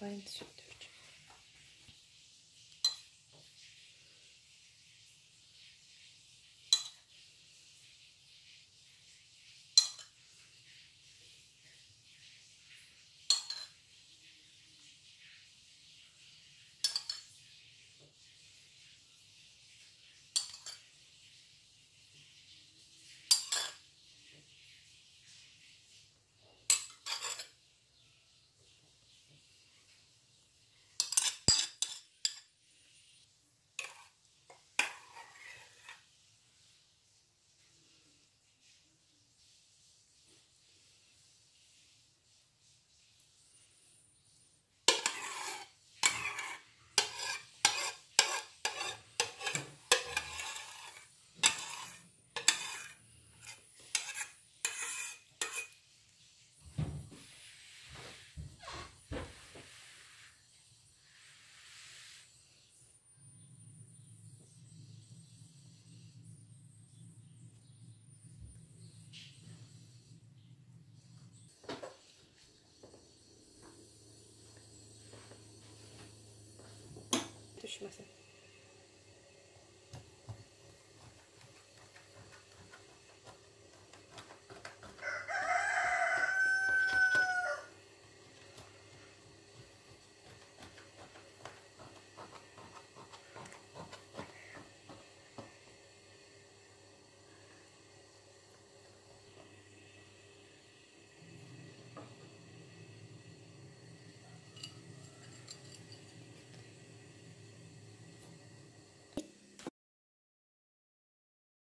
find しません。